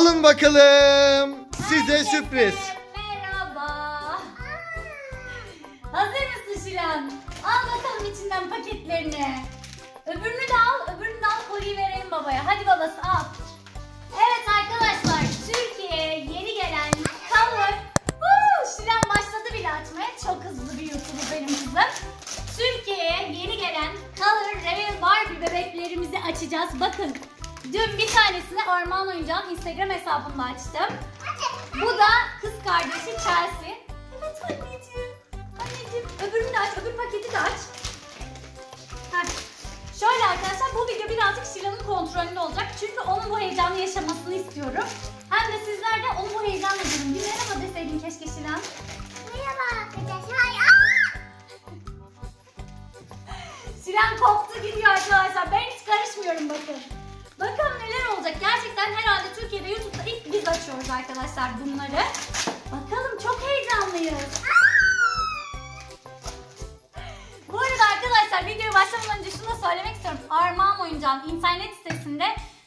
Alın bakalım. Size sürpriz. Merhaba. Hazır mısın Şilan? Al bakalım içinden paketlerini. Öbürünü de al, öbürünü de al kolyeyi verelim babaya. Hadi babası al. Evet arkadaşlar, Türkiye'ye yeni gelen Color. Woo, Şilan başladı bile açmaya. Çok hızlı bir YouTuber benim kızım. Türkiye'ye yeni gelen Color Reveal Barbie bebeklerimizi açacağız. Bakın, dün bir tanesini Armağan Oyuncağın Instagram hesabında açtım. Bu da kız kardeşi Chelsea. Evet anneciğim. Anneciğim öbürünü de aç, öbür paketi de aç. Heh. Şöyle arkadaşlar bu video birazcık Şila'nın kontrolünde olacak. Çünkü onun bu heyecanı yaşamasını istiyorum. Hem de sizler de onu bu heyecanla görün. Bir merhaba deseydin keşke Şila. Merhaba arkadaşlar. Şilan koptu gidiyor arkadaşlar. Ben hiç karışmıyorum bakın. Bakalım neler olacak. Gerçekten herhalde Türkiye'de YouTube'da ilk biz açıyoruz arkadaşlar bunları. Bakalım çok heyecanlıyız. Bu arada arkadaşlar videoya başlamadan önce şunu da söylemek istiyorum. Armağan Oyuncağın internet sitesinde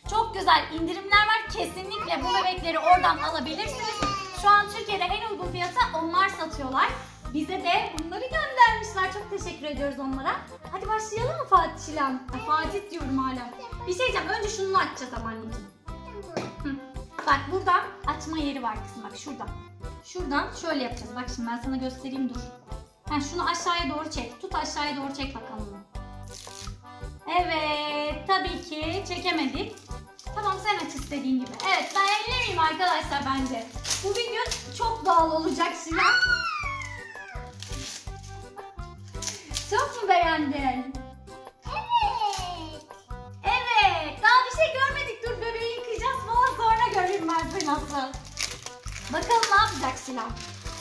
çok güzel indirimler var. Kesinlikle bu bebekleri oradan alabilirsiniz. Şu an Türkiye'de en uygun fiyata onlar satıyorlar. Bize de bunları göndermişler. Çok teşekkür ediyoruz onlara. Hadi başlayalım mı Fatih Şilan? Ay, Fatih diyorum hala. Bir şey diyeceğim. Önce şunu açacağız ama anneciğim. Bak buradan açma yeri var kızım. Bak şuradan. Şuradan şöyle yapacağız. Bak şimdi ben sana göstereyim dur. Ha, şunu aşağıya doğru çek. Tut aşağıya doğru çek bakalım. Evet. Tabii ki çekemedik. Tamam sen aç istediğin gibi. Evet ben ellemeyeyim arkadaşlar bence. Bu video çok doğal olacak Sinan. Çok mu beğendin? Evet. Evet. Daha bir şey görmedik. Dur bebeği yıkayacağız falan sonra göreyim ben seni nasıl. Bakalım ne yapacak Sinan.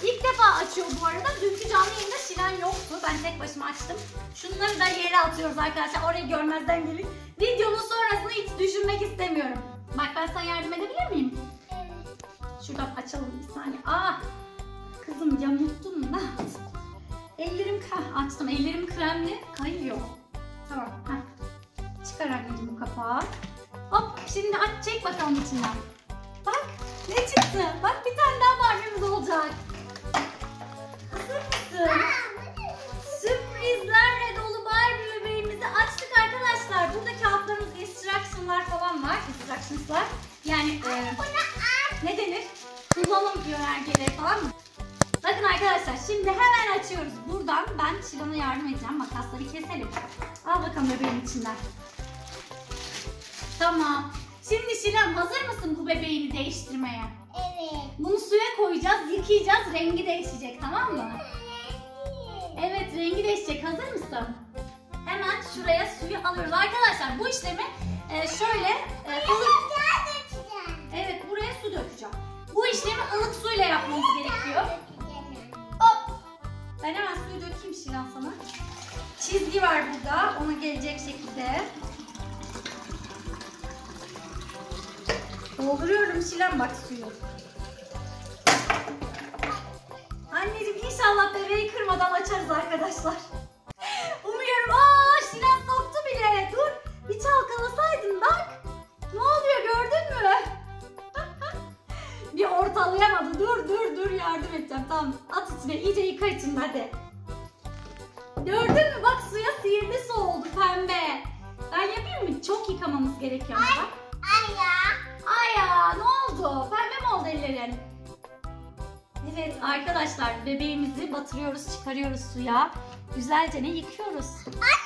İlk defa açıyor bu arada. Dünkü canlı yayında Şilan yoktu. Ben tek başıma açtım. Şunları da yere atıyoruz arkadaşlar. Orayı görmezden gelin. Videonun sonrasını hiç düşünmek istemiyorum. Bak ben sana yardım edebilir miyim? Evet. Şuradan açalım bir saniye. Aa! Kızım yamuttun mu? Ellerim Heh, açtım. Ellerim kremli. Kayıyor. Tamam. Heh. Çıkar anneciğim bu kapağı. Hop şimdi aç çek bakalım içinden. Bak ne çıktı? Bak bir tane daha Barbie'miz olacak. Hazır mısın? Keselim. Al bakalım bebeğin içinden. Tamam. Şimdi Şilan hazır mısın bu bebeğini değiştirmeye? Evet. Bunu suya koyacağız, yıkayacağız, rengi değişecek tamam mı? Evet rengi değişecek. Hazır mısın? Hemen şuraya suyu alıyoruz. Arkadaşlar bu işlemi e, şöyle e, ılık... Evet buraya su dökeceğim. Bu işlemi ılık suyla yapmamız gerekiyor. Hop! Ben hemen suyu dökeyim Şilan sana. Çizgi var burada. Ona gelecek şekilde. Dolduruyorum Şilan bak suyu. Anneciğim inşallah bebeği kırmadan açarız arkadaşlar. Umuyorum. Aa Şilan soktu bile. Dur. Bir çalkalasaydın bak. Ne oluyor gördün mü? bir ortalayamadı. Dur dur dur yardım edeceğim. Tamam at içine iyice yıka içinde hadi. Yıkamamız gerekiyor. ama bak. Ay ya. Ay ya ne oldu? Pembe mi oldu ellerin? Evet arkadaşlar bebeğimizi batırıyoruz çıkarıyoruz suya. Güzelce ne yıkıyoruz. Anne.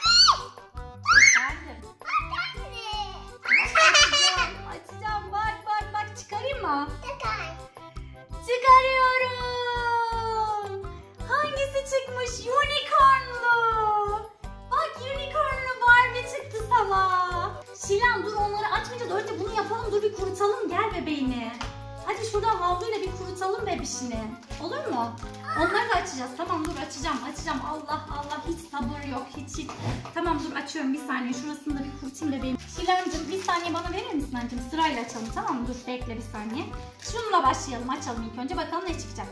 Bebişini. Olur mu? Onları da açacağız. Tamam dur açacağım. Açacağım. Allah Allah hiç sabır yok. Hiç hiç. Tamam dur açıyorum bir saniye. Şurasını da bir kurutayım bebeğim. Şilancığım bir saniye bana verir misin anneciğim? Sırayla açalım tamam mı? Dur bekle bir saniye. Şununla başlayalım. Açalım ilk önce. Bakalım ne çıkacak.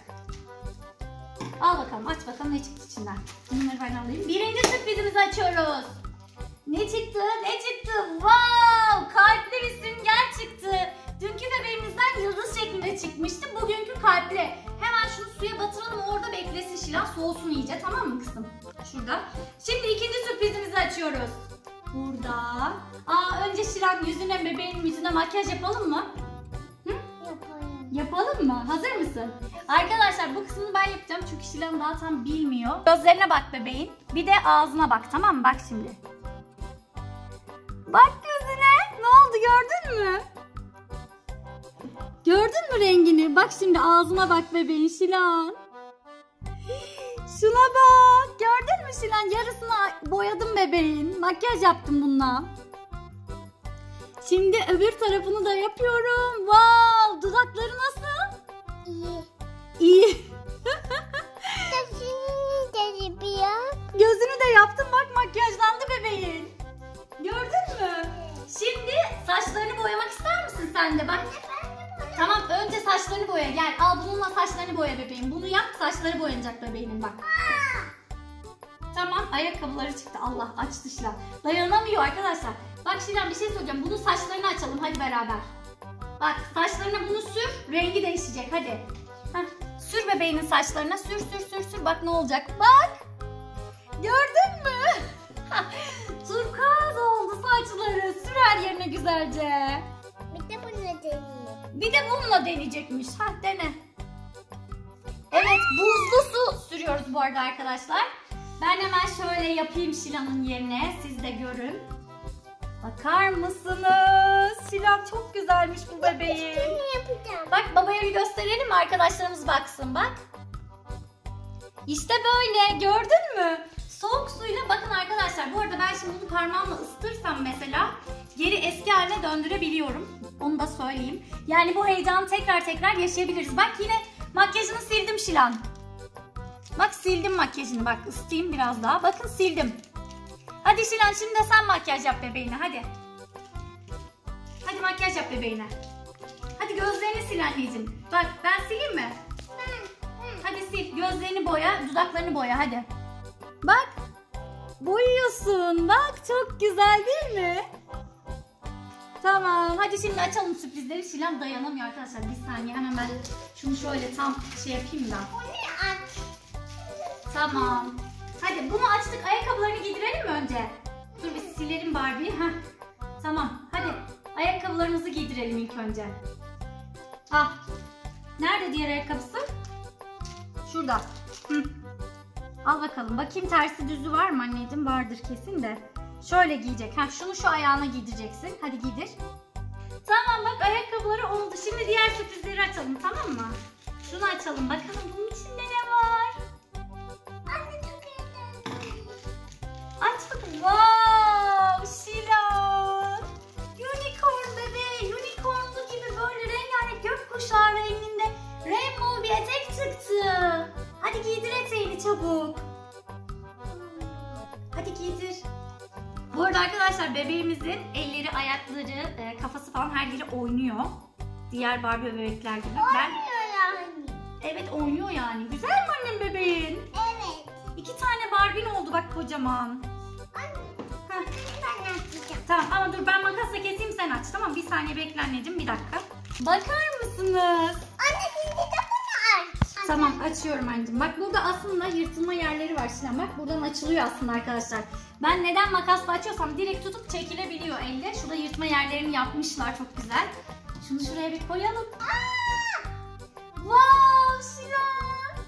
Al bakalım aç bakalım ne çıktı içinden. Bunları ben alayım. Birinci sürprizimizi açıyoruz. Ne çıktı? Ne çıktı? Wow! Kalpli bir sünger çıktı yıldız şeklinde çıkmıştı. Bugünkü kalple. Hemen şunu suya batıralım orada beklesin Şilan soğusun iyice tamam mı kızım? Şurada. Şimdi ikinci sürprizimizi açıyoruz. Burada. Aa önce Şilan yüzüne bebeğin yüzüne makyaj yapalım mı? Hı? Yapalım. Yapalım mı? Hazır mısın? Arkadaşlar bu kısmını ben yapacağım çünkü Şilan daha tam bilmiyor. Gözlerine bak bebeğin. Bir de ağzına bak tamam mı? Bak şimdi. Bak gözüne. Ne oldu gördün mü? Gördün mü rengini? Bak şimdi ağzına bak bebeğin Şilan. Şuna bak. Gördün mü Şilan? Yarısını boyadım bebeğin. Makyaj yaptım bununla. Şimdi öbür tarafını da yapıyorum. Wow! Dudakları nasıl? İyi. İyi. Saçını da yapıyor. Gözünü de yaptım bak makyajlandı bebeğin. Gördün mü? Şimdi saçlarını boyamak ister misin sen de? Bak. Tamam önce saçlarını boya. Gel al bununla saçlarını boya bebeğim. Bunu yap saçları boyanacak bebeğinin bak. Tamam ayakkabıları çıktı. Allah açtı Şilan. Dayanamıyor arkadaşlar. Bak Şilan bir şey söyleyeceğim. Bunun saçlarını açalım hadi beraber. Bak saçlarına bunu sür. Rengi değişecek hadi. Heh, sür bebeğinin saçlarına sür sür sür sür. Bak ne olacak. Bak. Gördün mü? Turkuaz oldu saçları. Sür her yerine güzelce. De bununla deneyecekmiş. Ha dene. Evet buzlu su sürüyoruz bu arada arkadaşlar. Ben hemen şöyle yapayım Şilan'ın yerine. Siz de görün. Bakar mısınız? Şilan çok güzelmiş bu yapacağım. Bak babaya bir gösterelim mi? Arkadaşlarımız baksın bak. İşte böyle gördün mü? Soğuk suyla bakın arkadaşlar. Bu arada ben şimdi bunu parmağımla ısıtırsam mesela geri eski haline döndürebiliyorum. Onu da söyleyeyim. Yani bu heyecanı tekrar tekrar yaşayabiliriz. Bak yine makyajını sildim Şilan. Bak sildim makyajını bak ısıtayım biraz daha. Bakın sildim. Hadi Şilan şimdi de sen makyaj yap bebeğine hadi. Hadi makyaj yap bebeğine. Hadi gözlerini sil anneciğim. Bak ben sileyim mi? Hadi sil. Gözlerini boya, dudaklarını boya hadi. Bak. Boyuyorsun. Bak çok güzel değil mi? Tamam. Hadi şimdi açalım sürprizleri. Şilan dayanamıyor arkadaşlar. Bir saniye hemen ben şunu şöyle tam şey yapayım da. Tamam. Hadi bunu açtık. Ayakkabılarını giydirelim mi önce? Dur bir silelim Barbie'yi. Heh. Tamam. Hadi ayakkabılarımızı giydirelim ilk önce. Ah. Nerede diğer ayakkabısı? Şurada. Hı. Al bakalım. Bakayım tersi düzü var mı anneciğim? Vardır kesin de. Şöyle giyecek. Ha, şunu şu ayağına giydireceksin. Hadi giydir. Tamam bak ayakkabıları oldu. Şimdi diğer sürprizleri açalım tamam mı? Şunu açalım. Bakalım bunun içinde ne var? Anne çok iyi. Aç bakalım. Wow, Şilan. Unicorn bebeği. Unicornlu gibi böyle rengarenk gökkuşağı renginde rainbow bir etek çıktı. Hadi giydir eteğini çabuk. Bu arada arkadaşlar bebeğimizin elleri, ayakları, e, kafası falan her yeri oynuyor. Diğer Barbie bebekler gibi. Ben Oynuyor yani. evet oynuyor yani. Güzel mi annem bebeğin? Evet. İki tane Barbie'n oldu bak kocaman. Anne Heh. ben açacağım. Tamam ama dur ben makasla keseyim sen aç tamam bir saniye bekle anneciğim bir dakika. Bakar mısınız? Tamam açıyorum anneciğim. Bak burada aslında yırtılma yerleri var Şilan bak buradan açılıyor aslında arkadaşlar. Ben neden makasla açıyorsam direkt tutup çekilebiliyor elde. Şurada yırtma yerlerini yapmışlar çok güzel. Şunu şuraya bir koyalım. Wow Şilan.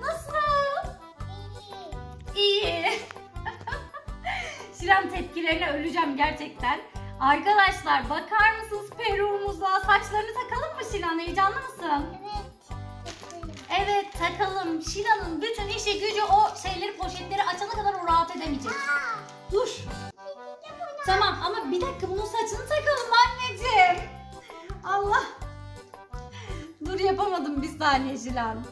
Nasıl? İyi. Şiran tepkilerine öleceğim gerçekten. Arkadaşlar bakar mısınız peruğumuza? Saçlarını takalım mı Şilan? Heyecanlı mısın? Evet. Evet takalım. Şilan'ın bütün işi gücü o şeyleri poşetleri açana kadar o rahat edemeyecek. Dur. Tamam ama bir dakika bunun saçını takalım anneciğim. Allah. Dur yapamadım bir saniye Şilan.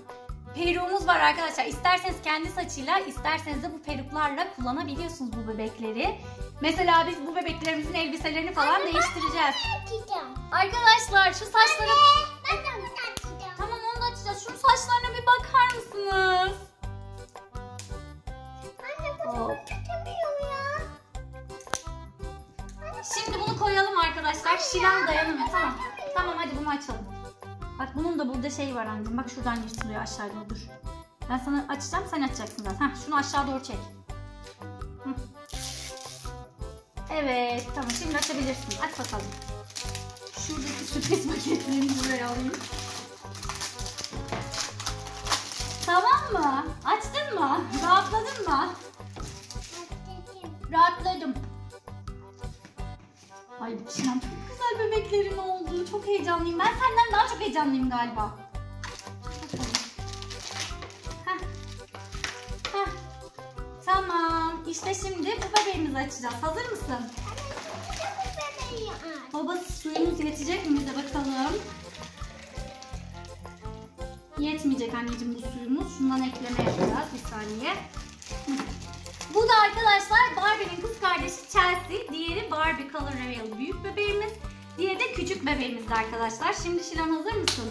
Peruğumuz var arkadaşlar. İsterseniz kendi saçıyla, isterseniz de bu peruklarla kullanabiliyorsunuz bu bebekleri. Mesela biz bu bebeklerimizin elbiselerini falan değiştireceğiz. Açacağım. Arkadaşlar şu saçları... Ben de bakar mısınız? Anne bunu Hop. tutamıyorum ya. Şimdi bunu koyalım arkadaşlar. Şilan dayanamıyor. Tamam. Tamam hadi bunu açalım. Bak bunun da burada şey var anneciğim. Bak şuradan yırtılıyor aşağı doğru dur. Ben sana açacağım sen açacaksın zaten. Heh, şunu aşağı doğru çek. Hı. Evet tamam şimdi açabilirsin. Aç bakalım. Şuradaki sürpriz paketlerini buraya alayım. Tamam mı? Açtın mı? Rahatladın mı? Rahatladım. Ay Şinan çok güzel bebeklerin oldu. Çok heyecanlıyım. Ben senden daha çok heyecanlıyım galiba. Heh. Heh. Tamam. İşte şimdi bu bebeğimizi açacağız. Hazır mısın? Babası suyumuz yetecek mi bize bakalım. Yetmeyecek anneciğim bu suyumuz. Şundan ekleme yapacağız bir saniye. Bu da arkadaşlar Barbie'nin kız kardeşi Chelsea. Diğeri Barbie Color Reveal büyük bebeğimiz. Diğeri de küçük bebeğimiz de arkadaşlar. Şimdi Şilan hazır mısın?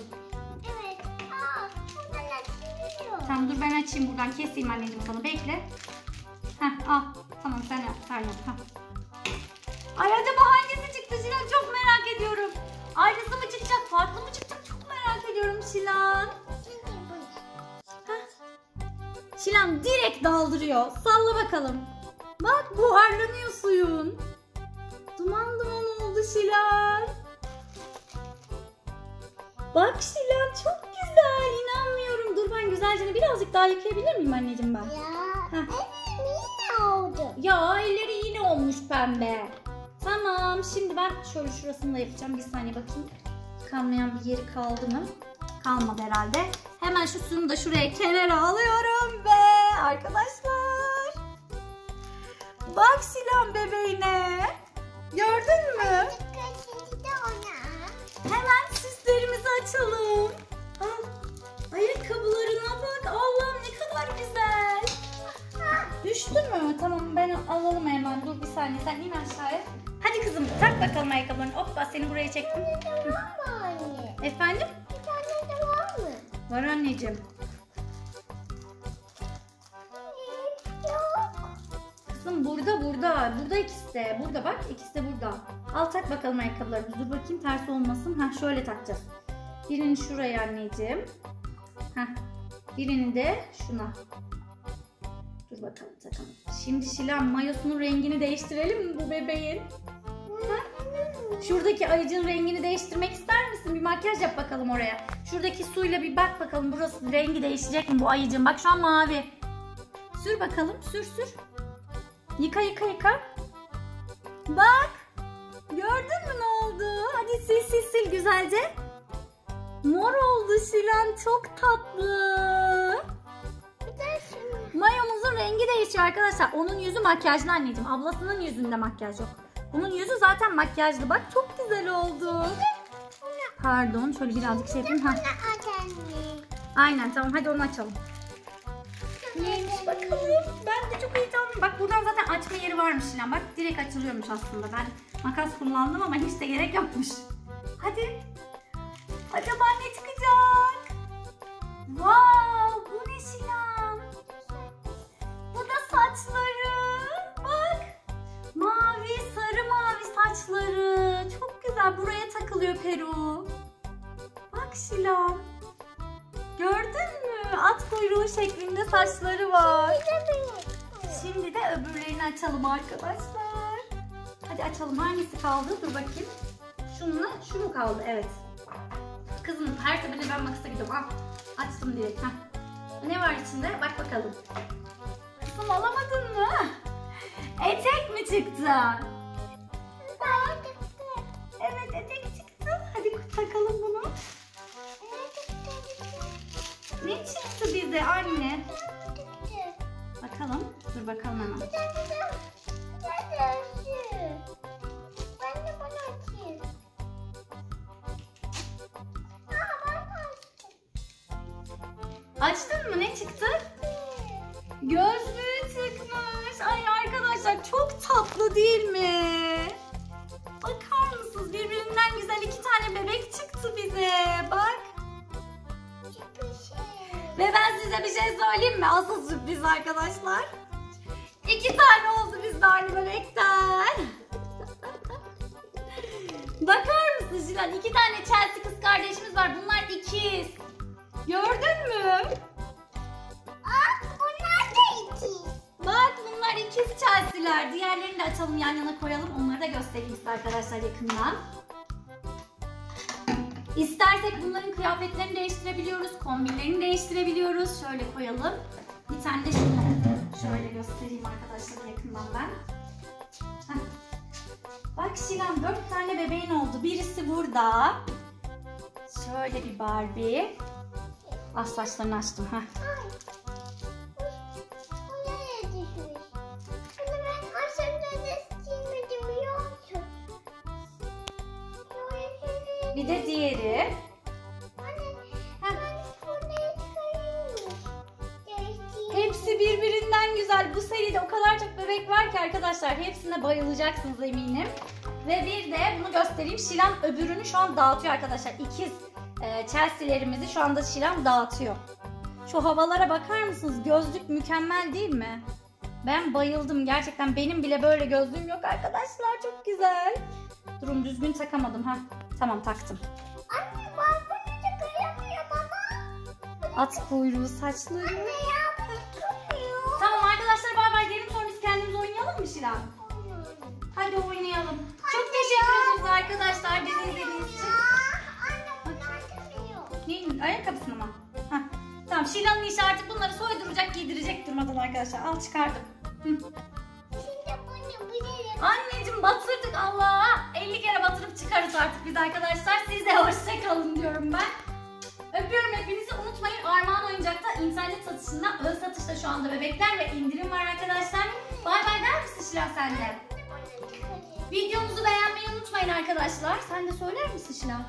Tamam dur ben açayım buradan keseyim anneciğim sana bekle. Heh al. Tamam sen yap sen yap. Heh. Ay acaba hangisi çıktı Şilan çok merak ediyorum. Aynısı mı çıkacak farklı mı çıkacak çok merak ediyorum Şilan. Şilan direkt daldırıyor. Salla bakalım. Bak buharlanıyor suyun. Duman duman oldu Şilan. Bak Şilan çok güzel. İnanmıyorum. Dur ben güzelce birazcık daha yıkayabilir miyim anneciğim ben? Ya elleri yine olmuş pembe. Tamam şimdi ben şöyle şurasını da yapacağım. Bir saniye bakayım. Kalmayan bir yeri kaldı mı? Kalmadı herhalde. Hemen şu suyunu da şuraya kenara alıyorum ve arkadaşlar. Bak Şilan bebeğine. Gördün mü? Hemen süslerimizi açalım. Al. Ayakkabılarına bak. Allah'ım ne kadar güzel. Düştü mü? Tamam ben alalım hemen. Dur bir saniye sen in aşağıya. Hadi kızım tak bakalım ayakkabılarını. Hoppa seni buraya çektim. Efendim? Var anneciğim. Kızım burada burada. Burada ikisi de. Burada bak ikisi de burada. Al tak bakalım ayakkabılarını. Dur bakayım ters olmasın. Ha şöyle takacağız. Birini şuraya anneciğim. Ha. Birini de şuna. Dur bakalım takalım. Şimdi Şilan mayosunun rengini değiştirelim mi bu bebeğin? Şuradaki ayıcın rengini değiştirmek ister misin? Bir makyaj yap bakalım oraya. Şuradaki suyla bir bak bakalım burası rengi değişecek mi bu ayıcın? Bak şu an mavi. Sür bakalım. Sür sür. Yıka yıka yıka. Bak. Gördün mü ne oldu? Hadi sil sil sil güzelce. Mor oldu Şilan. Çok tatlı. Mayomuzun rengi değişiyor arkadaşlar. Onun yüzü makyajlı anneciğim. Ablasının yüzünde makyaj yok. Bunun yüzü zaten makyajlı. Bak çok güzel oldu. Pardon şöyle birazcık şey yapayım. Ha. Aynen tamam hadi onu açalım. Neymiş bakalım. Ben de çok heyecanlıyım. Bak buradan zaten açma yeri varmış Şilan. Bak direkt açılıyormuş aslında. Ben makas kullandım ama hiç de gerek yokmuş. Hadi. Acaba ne çıkacak? Wow bu ne Şilan? Bu da saçları. Bak. Mavi, sarı mavi saçları. Çok güzel. Buraya takılıyor Peru. Bak Şilan. Gördün mü? At kuyruğu şeklinde saçları var. Şimdi de öbürlerini açalım arkadaşlar. Hadi açalım. Hangisi kaldı? Dur bakayım. Şununla şu mu kaldı? Evet. Kızım her seferinde ben makasa gidiyorum. Al. Açtım direkt. Heh. Ne var içinde? Bak bakalım. Kızım alamadın mı? Etek mi çıktı? Takalım bunu. Ne çıktı bize anne? Bakalım. Dur bakalım hemen. Açtın mı? Ne çıktı? Gözlüğü söyleyeyim mi? Asıl sürpriz arkadaşlar. İki tane oldu bizde aynı bebekten. Bakar mısın Jilan? İki tane Chelsea kız kardeşimiz var. Bunlar ikiz. Gördün mü? Bak bunlar ikiz Chelsea'ler. Diğerlerini de açalım yan yana koyalım. Onları da göstereyim size arkadaşlar yakından. İstersek bunların kıyafetlerini değiştirebiliyoruz. Kombinlerini değiştirebiliyoruz. Şöyle koyalım. Bir tane de şunu şöyle göstereyim arkadaşlar yakından ben. Bak Şilan dört tane bebeğin oldu. Birisi burada. Şöyle bir Barbie. Ah saçlarını açtım. Heh. Bir de diğeri. Hepsi birbirinden güzel. Bu seride o kadar çok bebek var ki arkadaşlar. Hepsine bayılacaksınız eminim. Ve bir de bunu göstereyim. Şilan öbürünü şu an dağıtıyor arkadaşlar. İkiz e, Chelsea'lerimizi şu anda Şilan dağıtıyor. Şu havalara bakar mısınız? Gözlük mükemmel değil mi? Ben bayıldım. Gerçekten benim bile böyle gözlüğüm yok arkadaşlar. Çok güzel. Durun düzgün takamadım. ha. Tamam taktım. Anne ben bunu çıkaramıyorum ama. At kuyruğu saçları. Anne ya tutmuyor. Tamam arkadaşlar bay bay diyelim sonra biz kendimiz oynayalım mı Şilan? Hadi oynayalım. Çok teşekkür ederiz arkadaşlar bizi izlediğiniz için. Anne. Neyin? Ayakkabısını mı? Hah. Tamam Şilan'ın işi artık bunları soyduracak giydirecek durmadan arkadaşlar. Al çıkardım. Hı. Şimdi bunu bilelim. Anneciğim batırdık Allah. 50 kere batırıp çıkarız artık biz arkadaşlar. Siz de hoşça kalın diyorum ben. Öpüyorum hepinizi. Unutmayın Armağan Oyuncak'ta internet satışında ön satışta şu anda bebekler ve indirim var arkadaşlar. Bay bay der misin Şilan sen de? Videomuzu beğenmeyi unutmayın arkadaşlar. Sen de söyler misin Şilan?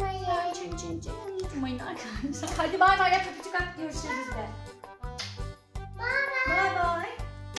Ben anneciğim unutmayın. Unutmayın arkadaşlar. Hadi bay bay yap öpücük at görüşürüz de.